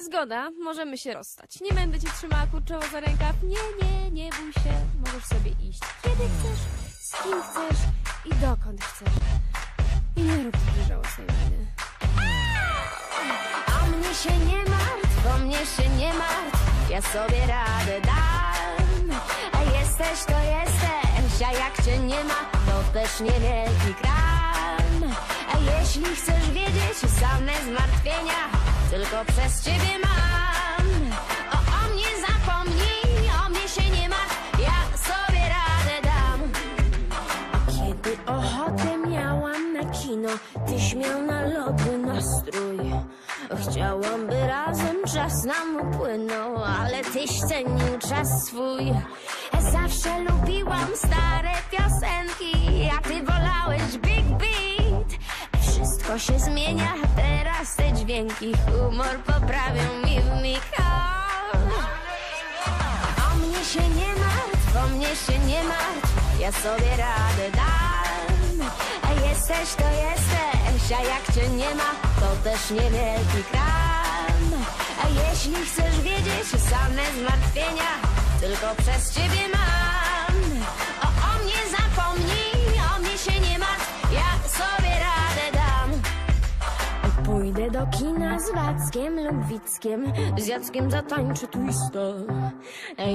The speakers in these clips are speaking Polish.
Zgoda, możemy się rozstać. Nie będę cię trzymała kurczowo za rękaw. Nie, nie, nie bój się. Możesz sobie iść. Kiedy chcesz, z kim chcesz i dokąd chcesz. I nie rób takiej żałosnej miny. O mnie się nie martw, o mnie się nie martw, ja sobie radę dam. A jesteś to jesteś, a jak cię nie ma, to też niewielki kram. A jeśli chcesz wiedzieć, same zmartwienia tylko przez ciebie mam. O, o mnie zapomnij, o mnie się nie martw, ja sobie radę dam. Kiedy ochotę miałam na kino, tyś miał na lody nastrój. Chciałam, by razem czas nam upłynął, ale tyś cenił czas swój. Zawsze lubiłam stare piosenki, a ty wolałeś Big Beat. Wszystko się zmienia, dźwięki humor poprawią mi w mig. O mnie się nie martw, o mnie się nie martw, ja sobie radę dam. A jesteś to jesteś, a jak cię nie ma, to też niewielki kram. A jeśli chcesz wiedzieć same zmartwienia, tylko przez ciebie mam. Pójdę do kina z Wackiem lub Wickiem, z Jackiem zatańczę twista.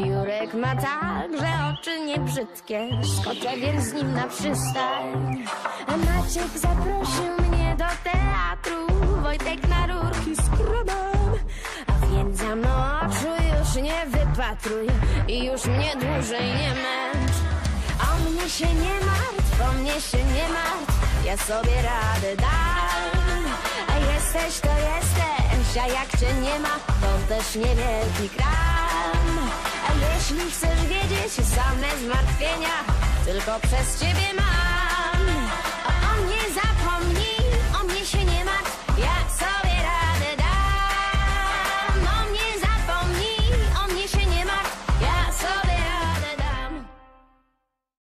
Jurek ma tak, że oczy niebrzydkie, skoczę więc z nim na przystań. Maciek zaprosił mnie do teatru, Wojtek na rurki z krabem. A więc za mną oczu już nie wypatruj i już mnie dłużej nie męcz. O mnie się nie martw, o mnie się nie martw, ja sobie radę dam. A jesteś to jesteś, a jak cię nie ma, to też niewielki kram. A jeśli chcesz wiedzieć same zmartwienia, tylko przez ciebie mam.